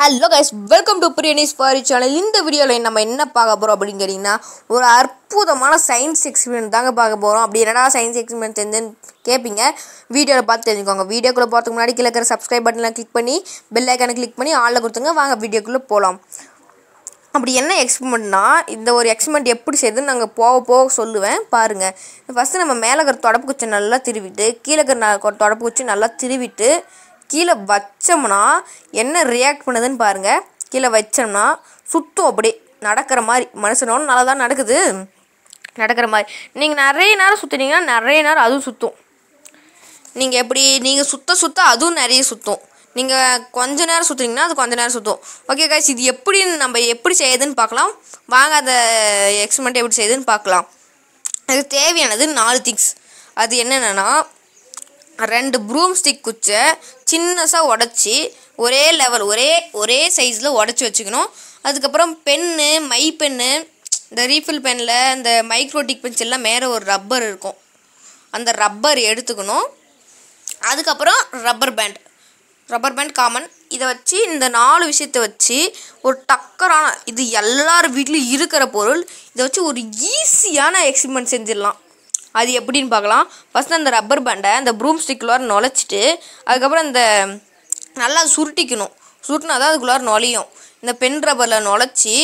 Hello guys welcome to Priyani's ஃபாரி channel இந்த வீடியோவில் நம்ம என்ன பார்க்க போகிறோம் அப்படின்னு கேட்டிங்கன்னா ஒரு அற்புதமான சயின்ஸ் எக்ஸ்பெரிமெண்ட் தாங்க பார்க்க போகிறோம் அப்படி என்னடா சயின்ஸ் எக்ஸ்பெரிமெண்ட் தெரிஞ்சுன்னு கேட்பீங்க வீடியோவில் பார்த்து தெரிஞ்சுக்கோங்க. வீடியோக்குள்ளே போகிறதுக்கு முன்னாடி கீழே இருக்கிற சப்ஸ்கிரைப் பட்டனில் கிளிக் பண்ணி பெல் ஐக்கானை கிளிக் பண்ணி ஆளில் கொடுத்துங்க. வாங்க வீடியோக்குள்ளே போகலாம் அப்படி என்ன எக்ஸ்பிரிமெண்ட்னா இந்த ஒரு எக்ஸ்பிரிமெண்ட் எப்படி செய்யுதுன்னு நாங்கள் போக போக சொல்லுவேன். பாருங்கள் ஃபஸ்ட்டு நம்ம மேலே இருக்கிற தொடப்பு குச்சி நல்லா திருவிட்டு கீழே இருக்கிற தொடப்பு குச்சி நல்லா திருவிட்டு கீழே வச்சோம்னா என்ன ரியாக்ட் பண்ணுதுன்னு பாருங்கள் கீழே வச்சோம்னா சுத்தம் அப்படியே நடக்கிற மாதிரி. மனுஷனோட நல்லா தான் நடக்குது. நடக்கிற மாதிரி. நீங்கள் நிறைய நேரம் சுற்றுனீங்கன்னா நிறைய நேரம் அதுவும் சுற்றும் நீங்கள் எப்படி நீங்கள் சுத்த சுத்த அதுவும் நிறைய சுற்றும் நீங்கள் கொஞ்ச நேரம் சுற்றுனீங்கன்னா அது கொஞ்ச நேரம் சுற்றும் ஓகே காய்ஸ் இது எப்படி நம்ம எப்படி செய்யுதுன்னு பார்க்கலாம். வாங்க அந்த எக்ஸ்பெரிமெண்ட் எப்படி செய்யுதுன்னு பார்க்கலாம். அதுக்கு தேவையானது நாலு திங்ஸ் அது என்னென்னா ரெண்டு ப்ரூம் ஸ்டிக் குச்சை சின்னஸாக உடச்சி ஒரே லெவல் ஒரே ஒரே சைஸில் உடச்சி வச்சுக்கணும். அதுக்கப்புறம் பென்னு மை பென்னு இந்த ரீஃபில் பெனில் இந்த மைக்ரோடிக் பென்சில்லாம் மேலே ஒரு ரப்பர் இருக்கும். அந்த ரப்பர் எடுத்துக்கணும். அதுக்கப்புறம் rubber band rubber band common இதை வச்சு இந்த நாலு விஷயத்தை வச்சு ஒரு டக்கரான இது எல்லார் வீட்லேயும் இருக்கிற பொருள் இதை வச்சு ஒரு ஈஸியான எக்ஸ்பிரிமெண்ட் செஞ்சிடலாம். அது எப்படின்னு பார்க்கலாம். ஃபஸ்ட்டு அந்த ரப்பர் பேண்டை அந்த ப்ரூம் ஸ்டிக்குள்ளார நுழைச்சிட்டு அதுக்கப்புறம் அந்த நல்லா சுருட்டிக்கணும். சுருட்டினா தான் அதுக்குள்ளார நுழையும். இந்த பென் ரப்பரில் நுழைச்சி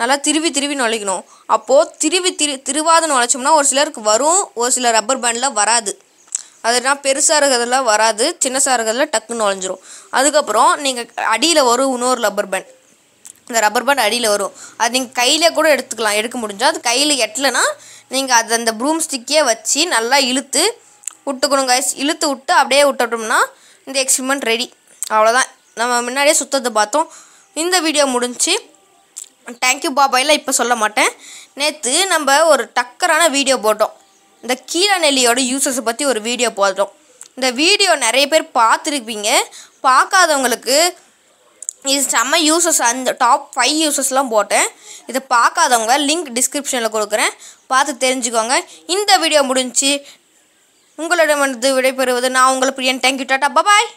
நல்லா திருவி திருவி நுழைக்கணும். அப்போது திருவி திரு திருவாத நுழைச்சோம்னா ஒரு சிலருக்கு வரும் ஒரு சில ரப்பர் பேண்டில் வராது. அதுனா பெருசாக இருக்கிறதுல வராது சின்னசாக இருக்கிறதுல டக்குன்னு நுழைஞ்சிரும். அதுக்கப்புறம் நீங்கள் அடியில் வரும் இன்னொரு ரப்பர் பேண்ட் இந்த ரப்பர் பேண்ட் அடியில் வரும். அது நீங்கள் கையிலே கூட எடுத்துக்கலாம் எடுக்க முடிஞ்சால் அது கையில் எட்டலைன்னா நீங்கள் அது அந்த ப்ரூம் ஸ்டிக்கே வச்சு நல்லா இழுத்து விட்டுக்கணும் கைஸ் இழுத்து விட்டு அப்படியே விட்டுட்டோம்னா இந்த எக்ஸ்பிரிமெண்ட் ரெடி அவ்வளோதான் நம்ம முன்னாடியே சுத்தத்தை பார்த்தோம். இந்த வீடியோ முடிஞ்சு தேங்க்யூ பாபாயெல்லாம் இப்போ சொல்ல மாட்டேன். நேற்று நம்ம ஒரு டக்கரான வீடியோ போட்டோம். இந்த கீழா நெல்லியோட யூசஸை பற்றி ஒரு வீடியோ போட்டோம். இந்த வீடியோ நிறைய பேர் பார்த்துருப்பீங்க. பார்க்காதவங்களுக்கு இது செம்ம யூசஸ் அந்த டாப் ஃபைவ் யூசஸ்லாம் போட்டேன். இதை பார்க்காதவங்க லிங்க் டிஸ்கிரிப்ஷனில் கொடுக்குறேன். பார்த்து தெரிஞ்சுக்கோங்க. இந்த வீடியோ முடிஞ்சு உங்களிடமிருந்து விடைபெறுவது நான் உங்களை பிரியன் தேங்க்யூ டாட்டா பபாய்